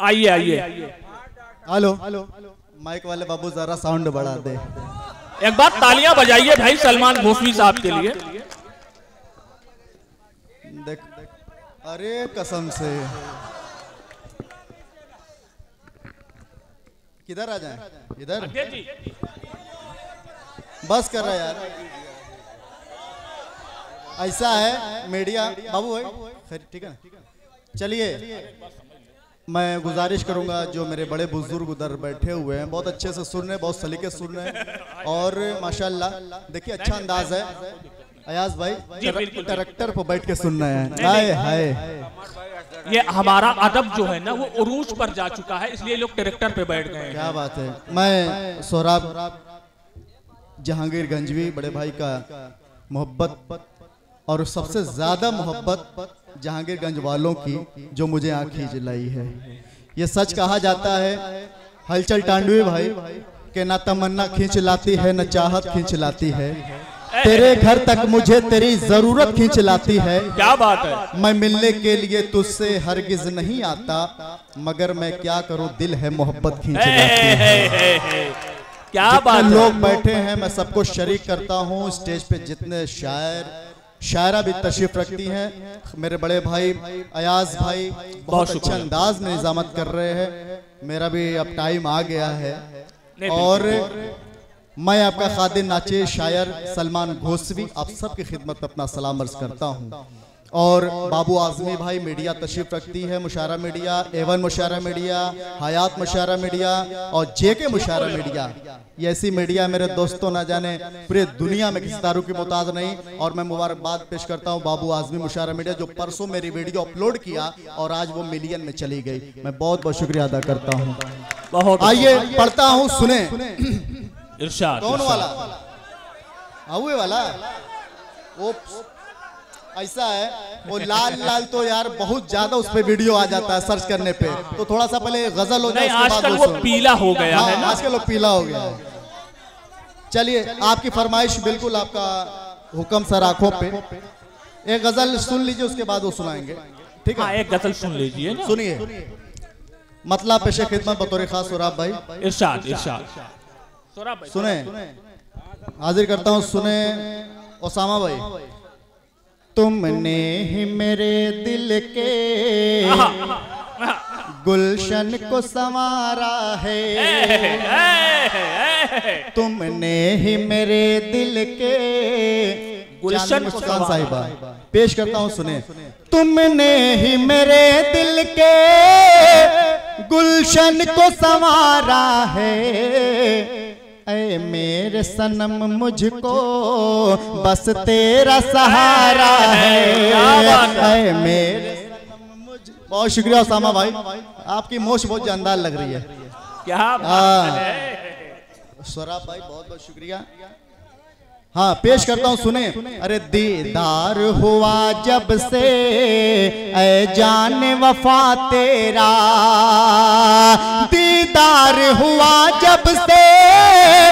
आइए आइए। Hello hello. Mic वाले बाबू जरा साउंड बढ़ा दे। एक बार तालियाँ बजाइए भाई सलमान घोषवी साहब के लिए। देख अरे कसम से। किधर आ जाए? इधर? बस कर रहा है यार। ऐसा है मीडिया बाबू भाई ठीक है ना? चलिए। मैं गुजारिश करूँगा जो मेरे बड़े बुज़ुर्ग उधर बैठे हुए हैं बहुत अच्छे से सुन रहे हैं बहुत सलीके सुन रहे हैं। और माशाल्लाह देखिए अच्छा अंदाज है। अयाज भाई बिल्कुल। ट्रैक्टर पर बैठ के सुन रहे हैं। हाय हाय। ये हमारा अदब जो है ना वो उरूज पर जा चुका है इसलिए लोग ट्रैक्टर पे बैठ गए क्या बात है। मैं सोहराब जहांगीर गंजवी बड़े भाई का मोहब्बत और सबसे ज़्यादा मोहब्बत जहांगीरगंज वालों की जो मुझे आँख खींच लाई है। ये सच कहा जाता है हलचल टांडवी भाई के ना तमन्ना खींच लाती है न चाहत खींच लाती है तेरे घर तक मुझे तेरी ज़रूरत खींच लाती है। क्या बात है? मैं मिलने के लिए तुझसे हरगिज नहीं आता मगर मैं क्या करूँ दिल है मोहब्बत खींच लाती हे। क्या बात लोग बैठे हैं मैं सबको शरीक करता हूँ स्टेज पे जितने शायर शायरा भी तशरीफ़ रखती हैं। मेरे बड़े भाई अयाज भाई बहुत अच्छे अंदाज में निजामत कर रहे हैं। मेरा भी अब टाइम आ गया है। और मैं आपका खादिन नाचे शायर सलमान घोसवी आप सबकी खिदमत में अपना सलाम अर्ज़ करता हूँ। और बाबू आजमी भाई मीडिया तशरीफ़ रखती है मुशारा मीडिया एवन मुशारा मीडिया हयात मुशारा मीडिया और जेके मुशारा मीडिया। ये ऐसी मीडिया मेरे दोस्तों ना जाने पूरे दुनिया में किसी दारू की मोहताज नहीं। और मैं मुबारकबाद पेश करता हूँ बाबू आजमी मुशारा मीडिया जो परसों मेरी वीडियो अपलोड किया और आज वो मिलियन में चली गई। मैं बहुत बहुत शुक्रिया अदा करता हूँ। बहुत आइए पढ़ता हूँ सुने। इरशाद कौन वाला? हुए वाला वो ऐसा है वो लाल लाल तो यार बहुत ज़्यादा उस पर वीडियो आ जाता है सर्च करने पे। तो थोड़ा सा पहले गज़ल हो जाए नहीं उसके बाद आजकल वो वो पीला हो गया हाँ, है ना? आजकल वो पीला हो गया है। चलिए आपकी फरमाइश बिल्कुल आपका हुक्म सर आँखों पे। एक गज़ल सुन लीजिए उसके बाद वो सुनाएँगे। ठीक हाँ? है एक गज़ल सुन लीजिए सुनिए। मतलब पेशे खिदमत बतौर खास सुराब भाई। इरशाद इरशाद। सुने। हाजिर करता हूँ सुने ओसामा भाई। तुमने ही मेरे दिल के गुलशन को संवारा है। तुमने ही मेरे दिल के गुलशन को साहिबा पेश करता हूँ सुने। तुमने ही मेरे दिल के गुलशन को संवारा है। ऐ मेरे सनम मुझको बस तेरा सहारा है। ऐ मेरे बहुत शुक्रिया उसामा भाई। आपकी मोश बहुत जानदार लग रही है। क्या बात हाँ। स्वराब भाई बहुत बहुत शुक्रिया। हाँ पेश करता हूँ, सुने। अरे, दीदार हुआ जब से, ऐ जान वफा तेरा। दीदार हुआ जब से,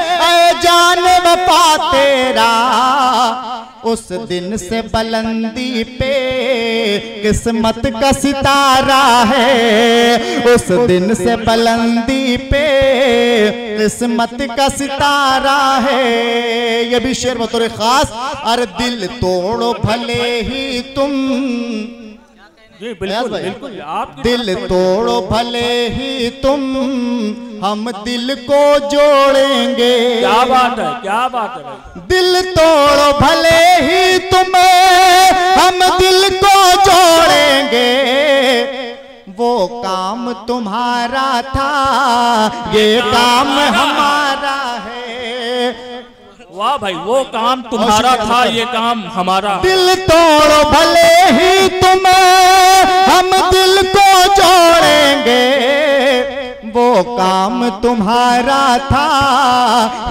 ऐ जान वफा तेरा। उस दिन से बुलंदी पे किस्मत का सितारा है। उस दिन से बुलंदी पे किस्मत का सितारा है। ये भी शेर बतौर खास अरे दिल तोड़ो भले ही तुम। जी बिल्कुल भाई, बिल्कुल आप दिल तोड़ो भले ही। तुम हम दिल को जोड़ेंगे। क्या बात है क्या बात है दिल तोड़ो भले ही तुम्हें हम दिल को जोड़ेंगे। वो काम तुम्हारा था ये काम हमारा है। वाह भाई वो काम तुम्हारा था ये काम हमारा। दिल तोड़ो भले ही तुम्हें हम दिल को जोड़ेंगे। काम तुम्हारा था,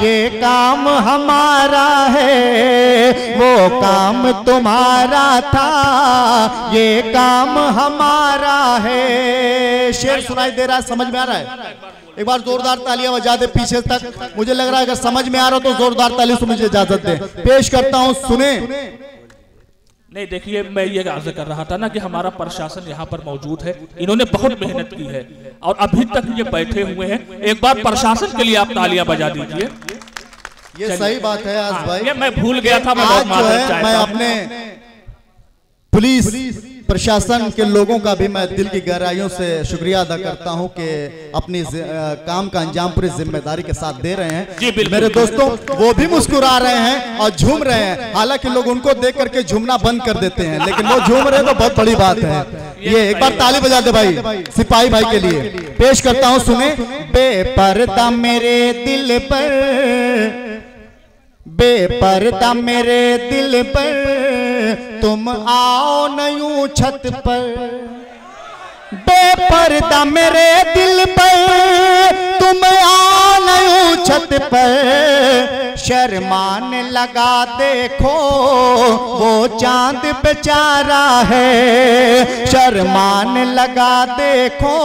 ये काम हमारा है। वो काम तुम्हारा था, ये काम हमारा है। शेर सुनाई दे रहा है, समझ में आ रहा है? एक बार जोरदार तालियाँ बजा दे पीछे तक। मुझे लग रहा है अगर समझ में आ रहा हो तो जोरदार ताली से मुझे इजाज़त दे। पेश करता हूँ, सुने। नहीं देखिए मैं ये अर्ज़ कर रहा था ना कि हमारा प्रशासन यहाँ पर मौजूद है। इन्होंने बहुत मेहनत की है। और अभी तक ये बैठे हुए हैं। एक बार प्रशासन के लिए आप तालियाँ बजा दीजिए। ये सही बात है आज हाँ, भाई। ये मैं भूल गया था मैं है मैं अपने पुलिस प्रशासन के लोगों का भी मैं दिल की गहराइयों से शुक्रिया अदा करता हूँ कि अपनी काम का अंजाम पूरी ज़िम्मेदारी के साथ दे रहे हैं। मेरे दोस्तों वो भी मुस्कुरा रहे हैं और झूम रहे हैं। हालाँकि लोग उनको देख करके झूमना बंद कर देते हैं लेकिन वो झूम रहे हैं तो बहुत बड़ी बात है। ये एक बार ताली बजा दे भाई सिपाही भाई के लिए। पेश करता हूँ सुने। बेपर्दा मेरे दिल पर बेपर्दा मेरे दिल पर। तुम आओ नयू छत पर। बेपर्दा मेरे दिल पर। तुम आओ नयू छत पर। शर्माने लगा देखो, वो चाँद बेचारा है। शर्माने लगा देखो,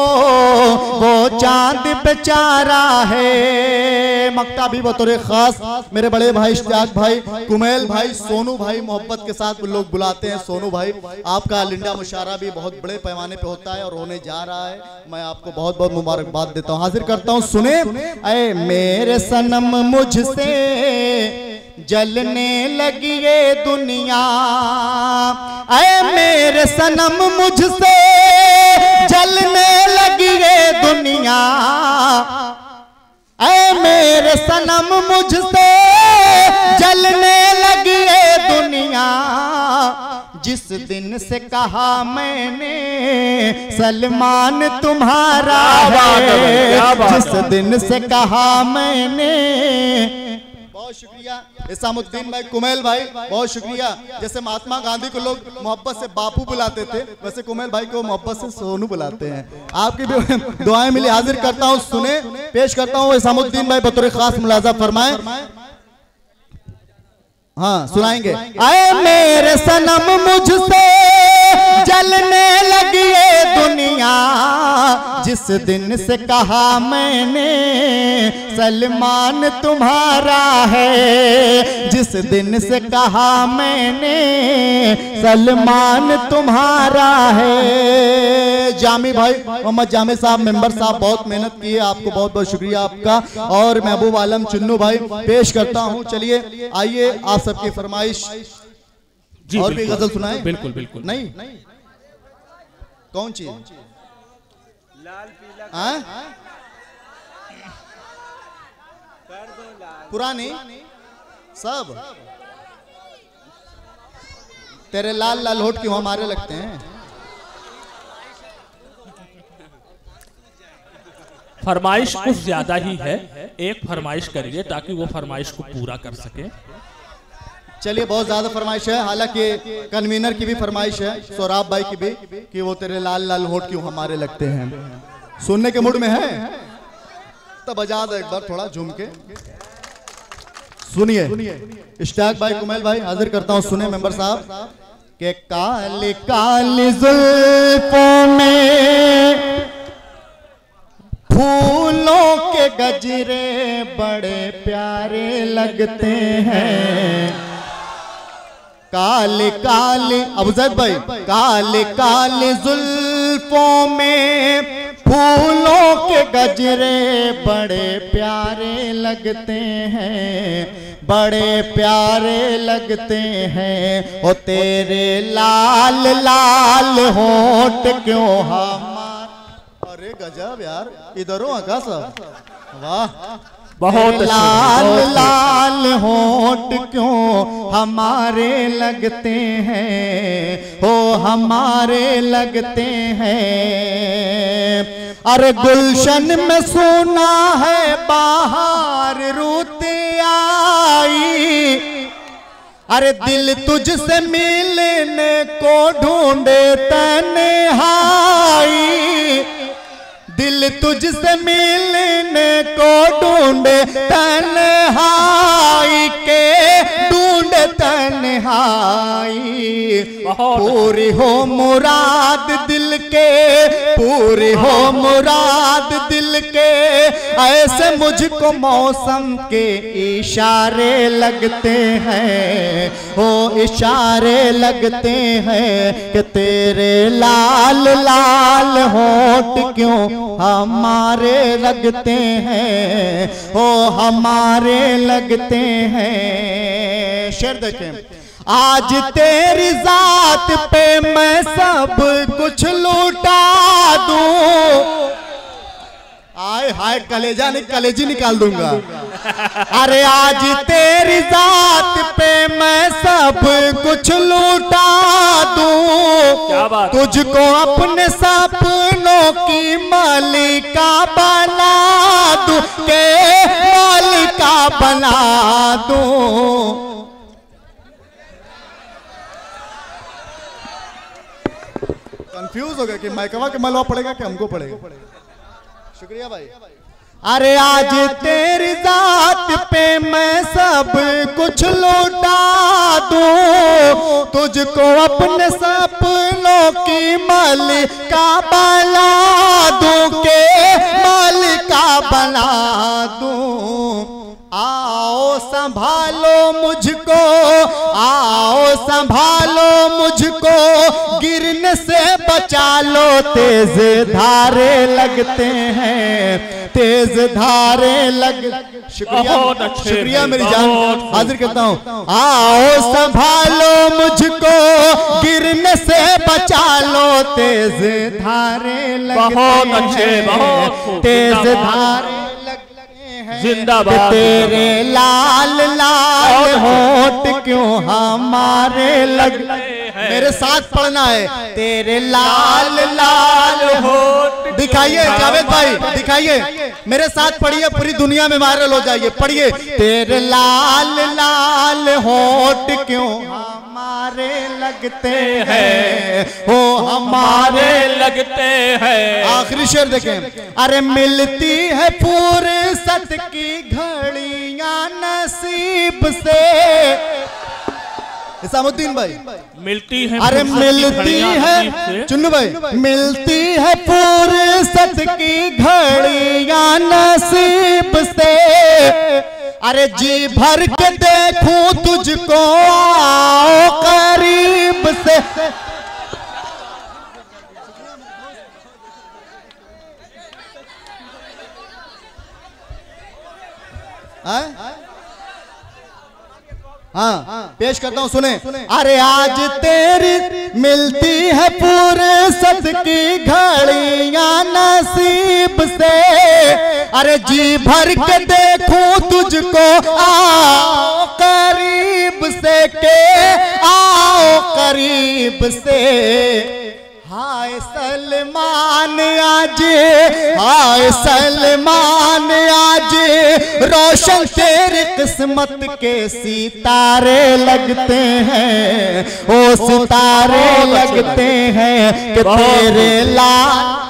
वो चाँद बेचारा है। मक्ता भी बतौर खास, मेरे बड़े भाई, इश्तियाक भाई, कुमेल भाई, सोनू भाई, मोहब्बत के साथ लोग बुलाते हैं। सोनू भाई, आपका लिंडा मुशारा भी बहुत बड़े पैमाने पे होता है और होने जा रहा है। मैं आपको बहुत बहुत मुबारकबाद देता हूँ। हाजिर करता हूँ, सुने। अरे मेरे सनम मुझसे जलने लगी ये दुनिया। अरे मेरे सनम मुझसे जलने लगी ये दुनिया। ऐ मेरे सनम मुझसे जलने लगी है दुनिया। जिस दिन से कहा मैंने सलमान तुम्हारा है जिस दिन से कहा मैंने बहुत शुक्रिया। इसामुद्दीन भाई, कुमेल भाई, बहुत शुक्रिया। जैसे महात्मा गांधी को लोग मोहब्बत से बापू बुलाते थे, वैसे कुमेल भाई को मोहब्बत से सोनू बुलाते हैं। आपकी भी दुआएँ मिली, हाजिर करता हूँ, सुने, पेश करता हूँ इसामुद्दीन भाई बतौर खास मुलाजा फरमाए। हाँ सुनाएँगे। आए मेरे सनम मुझसे जलने लगी ये दुनिया। जिस दिन से कहा मैंने सलमान तुम्हारा है। जिस दिन से कहा मैंने सलमान तुम्हारा है। जामी भाई मोहम्मद जामी साहब मेंबर साहब बहुत मेहनत की है आपको बहुत बहुत शुक्रिया आपका। और महबूब आलम चुन्नू भाई पेश करता हूँ चलिए आइए आप सबकी फरमाइश जी और भी गज़ल सुनाए? बिल्कुल बिल्कुल। नहीं? कौन चीज़? हाँ? पुरानी। सब? तेरे लाल लाल होठ क्यों हमारे लगते हैं? फरमाइश कुछ ज़्यादा ही है। एक फरमाइश करिए ताकि वो फरमाइश को पूरा कर सके। चलिए, बहुत ज़्यादा फरमाइश है। हालाँकि कन्वीनर की भी फरमाइश है, सौराब भाई की भी, कि वो तेरे लाल लाल होठ क्यों हमारे लगते हैं। सुनने के मूड में है? तो बजा दो एक बार थोड़ा झूम के। सुनिए, इश्ताक भाई, कुमेल भाई, हाजिर करता हूँ सुने मेंबर साहब, के काले काले में फूलों के गजरे बड़े प्यारे लगते हैं। काले काले अबुजैद भाई, काले काले जुल्फों में फूलों के गजरे बड़े प्यारे लगते हैं, बड़े प्यारे लगते हैं, ओ तेरे लाल लाल होठ क्यों हमार अरे गजब यार, इधर हो आकाश वाह। बहुत लाल लाल होठ क्यों हमारे लगते हैं? हो हमारे लगते हैं। अरे गुलशन में सोना है बाहर रूत आई। अरे दिल तुझसे मिलने को ढूंढे तन्हाई। दिल तुझसे मिलने को ढूंढे तन्हाई के ढूंढ तन्हाई। पूरी हो मुराद दिल के पूरी हो मुराद दिल के। ऐसे मुझको मौसम के इशारे लगते हैं। हो इशारे लगते हैं कि तेरे लाल लाल होठ क्यों हमारे लगते हैं? हो हमारे लगते हैं। शेर देखें। आज तेरी जात पे मैं सब कुछ लूटा दूँ। आय हाय कलेजा नहीं कलेजी निकाल दूँगा। अरे आज तेरी जात पे मैं सब कुछ लूटा दूँ? तुझको अपने सपनों की मालिका बना दूँ के मालिका बना दूँ। कंफ्यूज हो गया कि मैकवा के मलवा पड़ेगा कि हमको पड़ेगा? शुक्रिया भाई। अरे आज तेरी जात पे मैं सब कुछ लौटा दूँ। तुझको अपने सपनों की मालिका बना दूँ, के मालिका बना दूँ। आओ संभालो मुझको आओ संभालो मुझको गिरने से बचा लो तेज धारे लगते हैं तेज धारे लग शुक्रिया शुक्रिया मेरी जान हाजिर करता हूँ। आओ संभालो मुझको गिरने से बचा लो तेज धारे लगते हैं तेज धारे जिंदाबाद, तेरे लाल लाल होठ क्यों हमारे लग मेरे साथ पढ़ना है। तेरे लाल लाल होठ दिखाइए जावेद भाई दिखाइए। मेरे साथ पढ़िए पूरी दुनिया में वायरल हो जाइए पढ़िए। तेरे लाल लाल होठ क्यों हमारे लगते हैं। वो हमारे लगते हैं। आखिरी शेर देखें। अरे मिलती है फुर्सत की घड़ियाँ नसीब से। इसामुद्दीन भाई। मिलती है अरे मिलती है। चुन्नू भाई। मिलती है फुर्सत की घड़िया नसीब से। अरे जी भर के देखूँ तुझको, करीब से। हाँ? हाँ पेश करता हूँ, सुने। अरे आज तेरी मिलती है फुर्सत की घड़ियाँ नसीब से। अरे जी भर के देखूँ तुझको आओ करीब से के आओ करीब से। हाय सलमान आज हाय सलमान आज रोशन तेरी किस्मत के सितारे लगते हैं। ओ सितारे लगते हैं कि तेरे लाल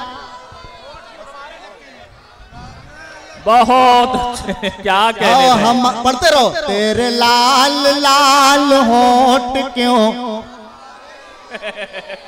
बहुत अच्छे क्या कह रहे हम पढ़ते रहो। तेरे लाल लाल होट क्यों?